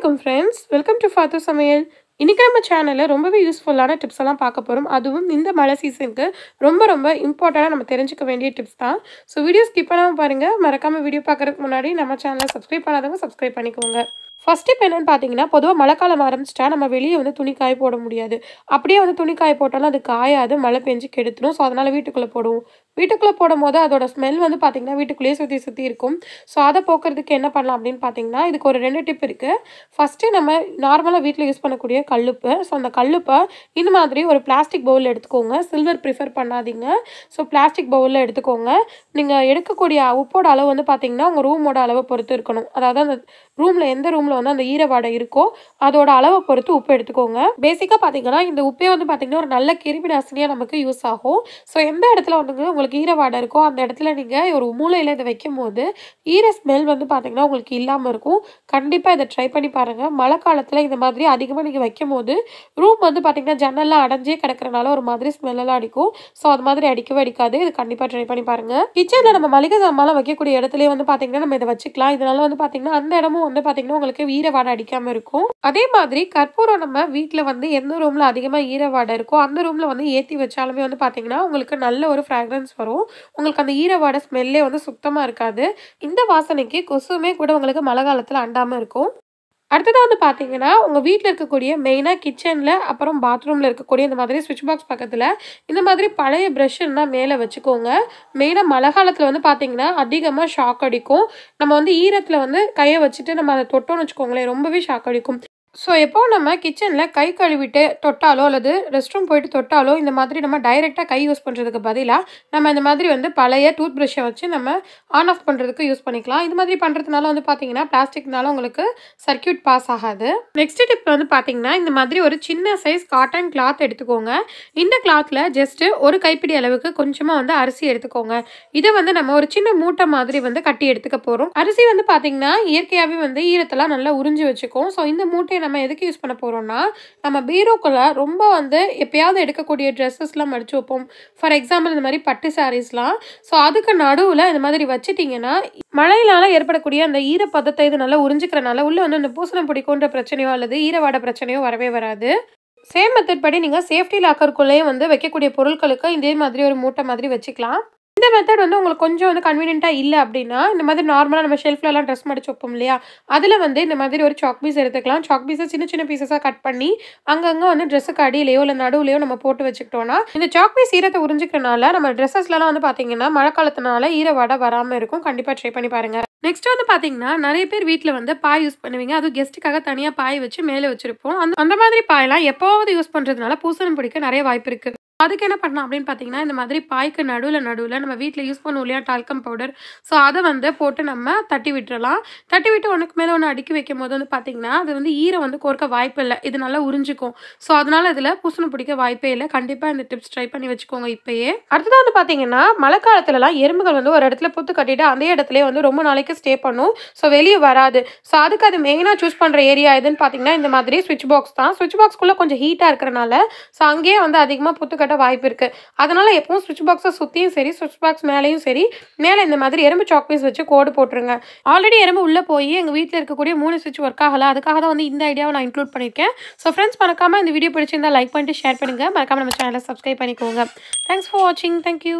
வணக்கம் friends welcome to ஃபாத்து சமையல் இன்றைக்கி நம்ம சேனலில் ரொம்பவே யூஸ்ஃபுல்லான டிப்ஸ் எல்லாம் பார்க்க போகிறோம் அதுவும் இந்த மழை சீசனுக்கு ரொம்ப ரொம்ப இம்பார்ட்டண்ட்டாக நம்ம தெரிஞ்சுக்க வேண்டிய டிப்ஸ் தான். ஸோ வீடியோ ஸ்கிப் பண்ணாமல் பாருங்கள் மறக்காமல் வீடியோ பார்க்குறதுக்கு முன்னாடி நம்ம சேனலை சப்ஸ்கிரைப் பண்ணாதவங்க சப்ஸ்கிரைப் பண்ணிக்கோங்க. ஃபர்ஸ்ட் டிப் என்னென்னு பார்த்தீங்கன்னா பொதுவாக மழைக்காலம் ஆரம்பிச்சிட்டா நம்ம வெளியே வந்து துணி காய போட முடியாது. அப்படியே வந்து துணி காய போட்டாலும் அது காயாது மழை பெஞ்சு கெடுத்துடும் ஸோ அதனால் வீட்டுக்குள்ளே போடுவோம். வீட்டுக்குள்ளே போடும் போது அதோட ஸ்மெல் வந்து பார்த்திங்கன்னா வீட்டுக்குள்ளேயே சுற்றி சுற்றி இருக்கும். ஸோ அதை போக்குறதுக்கு என்ன பண்ணலாம் அப்படின்னு பார்த்தீங்கன்னா இதுக்கு ஒரு ரெண்டு டிப் இருக்குது ஃபஸ்ட்டு நம்ம நார்மலாக வீட்டில் யூஸ் பண்ணக்கூடிய கல்லுப்பு. ஸோ அந்த கல்லுப்பை இந்த மாதிரி ஒரு பிளாஸ்டிக் பவுலில் எடுத்துக்கோங்க. சில்வர் ப்ரிஃபர் பண்ணாதீங்க. ஸோ பிளாஸ்டிக் பவுலில் எடுத்துக்கோங்க. நீங்கள் எடுக்கக்கூடிய உப்போட அளவு வந்து பார்த்திங்கன்னா உங்கள் ரூமோட அளவை பொறுத்து இருக்கணும். அதாவது அந்த ரூமில் எந்த ரூமில் வந்து அந்த ஈரவாடை இருக்கோ அதோட அளவை பொறுத்து உப்பு எடுத்துக்கோங்க. பேசிக்காக பார்த்தீங்கன்னா இந்த உப்பே வந்து பார்த்தீங்கன்னா ஒரு நல்ல கிருமி நாசினியாக நமக்கு யூஸ் ஆகும். ஸோ எந்த இடத்துல வந்துங்க உங்களுக்கு ஈரவாடை இருக்கோ அந்த இடத்துல நீங்கள் ஒரு மூலையில் இதை வைக்கும் போது ஈர ஸ்மெல் வந்து பார்த்தீங்கன்னா உங்களுக்கு இல்லாமல் இருக்கும். கண்டிப்பாக இதை ட்ரை பண்ணி பாருங்கள் மழை காலத்தில் இந்த மாதிரி அதிகமாக நீங்கள் வைக்கும் போது ரூம் வந்து பார்த்தீங்கன்னா ஜன்னல்லாம் அடைஞ்சே கிடக்கிறனால ஒரு மாதிரி ஸ்மெல்லாம் அடிக்கும். ஸோ அது மாதிரி அடிக்கவே அடிக்காது. இது கண்டிப்பாக ட்ரை பண்ணி பாருங்கள் கிச்சனில் நம்ம மளிகை சாமான்லாம் வைக்கக்கூடிய இடத்துலயே வந்து பார்த்தீங்கன்னா நம்ம இதை வச்சுக்கலாம். இதனால வந்து பார்த்தீங்கன்னா அந்த இடமும் வந்து பார்த்தீங்கன்னா உங்களுக்கு ஈரவாடை அடிக்காமல் இருக்கும். அதே மாதிரி கற்பூரம் நம்ம வீட்டில் வந்து எந்த ரூமில் அதிகமாக ஈரவாடை இருக்கோ அந்த ரூமில் வந்து ஏற்றி வச்சாலுமே வந்து பார்த்தீங்கன்னா உங்களுக்கு நல்ல ஒரு ஃப்ராக்ரன்ஸ் வரும். உங்களுக்கு அந்த ஈரவாடை ஸ்மெல்லே வந்து சுத்தமாக இருக்காது. இந்த வாசனைக்கு கொசுவுமே கூட உங்களுக்கு மழை காலத்தில் அண்டாமல் இருக்கும். அடுத்ததாக வந்து பார்த்தீங்கன்னா உங்கள் வீட்டில் இருக்கக்கூடிய மெயினாக கிச்சனில் அப்புறம் பாத்ரூமில் இருக்கக்கூடிய இந்த மாதிரி ஸ்விட்ச் பாக்ஸ் பக்கத்தில் இந்த மாதிரி பழைய ப்ரஷ்ஷுன்னா மேலே வச்சுக்கோங்க. மெயினாக மழை காலத்தில் வந்து பார்த்தீங்கன்னா அதிகமாக ஷாக் அடிக்கும். நம்ம வந்து ஈரத்தில் வந்து கையை வச்சுட்டு நம்ம அதை தொட்டோம்னு வச்சுக்கோங்களேன் ரொம்பவே ஷாக் அடிக்கும். ஸோ எப்போ நம்ம கிச்சனில் கை கழுவிட்டு தொட்டாலோ அல்லது ரெஸ்ட் ரூம் போயிட்டு தொட்டாலோ இந்த மாதிரி நம்ம டைரெக்டாக கை யூஸ் பண்ணுறதுக்கு பதிலாக நம்ம இந்த மாதிரி வந்து பழைய டூத் ப்ரஷ்ஷை வச்சு நம்ம ஆன் ஆஃப் பண்ணுறதுக்கு யூஸ் பண்ணிக்கலாம். இது மாதிரி பண்ணுறதுனால வந்து பார்த்தீங்கன்னா பிளாஸ்டிக்னால உங்களுக்கு சர்க்கியூட் பாஸ் ஆகாது. நெக்ஸ்ட் டிப் வந்து பார்த்தீங்கன்னா இந்த மாதிரி ஒரு சின்ன சைஸ் காட்டன் கிளாத் எடுத்துக்கோங்க. இந்த கிளாத்தில் ஜஸ்ட்டு ஒரு கைப்பிடி அளவுக்கு கொஞ்சமாக வந்து அரிசி எடுத்துக்கோங்க. இதை வந்து நம்ம ஒரு சின்ன மூட்டை மாதிரி வந்து கட்டி எடுத்துக்க போகிறோம் அரிசி வந்து பார்த்தீங்கன்னா இயற்கையாகவே வந்து ஈரத்தெல்லாம் நல்லா உறிஞ்சி வச்சுக்கும். ஸோ இந்த மூட்டை நம்ம எதுக்கு யூஸ் பண்ண போகிறோம்னா நம்ம பீரோக்குள்ளே ரொம்ப வந்து எப்பயாவது எடுக்கக்கூடிய ட்ரெஸ்ஸஸ்லாம் மடிச்சு வைப்போம். ஃபார் எக்ஸாம்பிள் இந்த மாதிரி பட்டு சாரீஸ்லாம் ஸோ அதுக்கு நடுவில் இந்த மாதிரி வச்சுட்டிங்கன்னா மழையினால் ஏற்படக்கூடிய அந்த ஈரப்பதத்தை இது நல்லா உறிஞ்சிக்கிறனால உள்ளே வந்து அந்த பூசணம் பிடிக்குன்ற பிரச்சனையோ அல்லது ஈரவாட பிரச்சனையோ வரவே வராது. சேம் மெத்தட் படி நீங்கள் சேஃப்டி லாக்கருக்குள்ளேயே வந்து வைக்கக்கூடிய பொருட்களுக்கு இதே மாதிரி ஒரு மூட்டை மாதிரி வச்சுக்கலாம். மெத்தட் வந்து உங்களுக்கு கொஞ்சம் வந்து கன்வீனியண்ட்டாக இல்லை அப்படின்னா இந்த மாதிரி நார்மலாக நம்ம ஷெல்ஃப்லலாம் ட்ரெஸ் மடிச்சு வைப்போம் இல்லையா? அதில் வந்து இந்த மாதிரி ஒரு சாக் பீஸ் எடுத்துக்கலாம். சாக் பீஸை சின்ன சின்ன பீசஸாக கட் பண்ணி அங்கங்கே வந்து ட்ரெஸ்ஸுக்கு அடியிலையோ இல்லை நடுவுலையோ நம்ம போட்டு வச்சுக்கிட்டோம்னா இந்த சாக் பீஸ் ஈரத்தை உறிஞ்சிக்கிறனால நம்ம ட்ரெஸ்ஸஸ்லாம் வந்து பார்த்தீங்கன்னா மழை காலத்தினால ஈரவாடை வராமல் இருக்கும். கண்டிப்பாக ட்ரை பண்ணி பாருங்கள் நெக்ஸ்ட் வந்து பார்த்தீங்கன்னா நிறைய பேர் வீட்டில் வந்து பாய் யூஸ் பண்ணுவீங்க. அதுவும் கெஸ்ட்டுக்காக தனியாக பாய் வச்சு மேலே வச்சிருப்போம். அந்த அந்த மாதிரி பாயெல்லாம் எப்போவது யூஸ் பண்ணுறதுனால பூசணம் பிடிக்க நிறைய வாய்ப்பு இருக்குது அதுக்கு என்ன பண்ணலாம் அப்படின்னு பார்த்தீங்கன்னா இந்த மாதிரி பாய்க்கு நடுவில் நடுவில் நம்ம வீட்டில் யூஸ் பண்ணுவோம் இல்லையா டால்கம் பவுடர் ஸோ அதை வந்து போட்டு நம்ம தட்டி விட்டுறலாம். தட்டி விட்டு ஒன்றுக்கு மேலே ஒன்று அடுக்கி வைக்கும் போது வந்து பார்த்தீங்கன்னா அது வந்து ஈரம் வந்து கோர்க்க வாய்ப்பு இல்லை. இது நல்லா உறிஞ்சிக்கும். ஸோ அதனால இதில் பூசணம் பிடிக்க வாய்ப்பே இல்லை. கண்டிப்பாக இந்த டிப்ஸ் ட்ரை பண்ணி வச்சுக்கோங்க இப்போயே. அடுத்தது வந்து பார்த்தீங்கன்னா மழை காலத்துலலாம் எறும்புகள் வந்து ஒரு இடத்துல புத்து கட்டிட்டு அந்த இடத்துல வந்து ரொம்ப நாளைக்கு ஸ்டே பண்ணும். ஸோ வெளியே வராது. ஸோ அதுக்கு அது மெயினாக சூஸ் பண்ணுற ஏரியா எதுன்னு பார்த்தீங்கன்னா இந்த மாதிரி சுவிட்ச் பாக்ஸ் தான். சுவிட்ச் பாக்ஸ்க்குள்ளே கொஞ்சம் ஹீட்டாக இருக்கிறனால ஸோ அங்கேயே வந்து அதிகமாக புத்து கட்டி வாய்ப்பு இருக்குது அதனால் எப்பவும் சுவிட்ச் பாக்ஸை சுற்றியும் சரி சுவிட்ச் பாக்ஸ் மேலேயும் சரி மேலே இந்த மாதிரி எறும்பு சாக்பீஸ் வச்சு கோடு போட்டுருங்க. ஆல்ரெடி எறும்பு உள்ளே போய் எங்கள் வீட்டில் இருக்கக்கூடிய மூணு சுவிட்ச் ஒர்க் ஆகலை. அதுக்காக தான் வந்து இந்த ஐடியாவை நான் இன்க்ளூட் பண்ணியிருக்கேன் ஸோ ஃப்ரெண்ட்ஸ் மறக்காமல் இந்த வீடியோ பிடிச்சிருந்தா லைக் பண்ணிட்டு ஷேர் பண்ணுங்கள் மறக்காமல் நம்ம சேனலை சப்ஸ்கிரைப் பண்ணிக்கோங்க. தேங்க்ஸ் ஃபார் வாட்சிங் தேங்க்யூ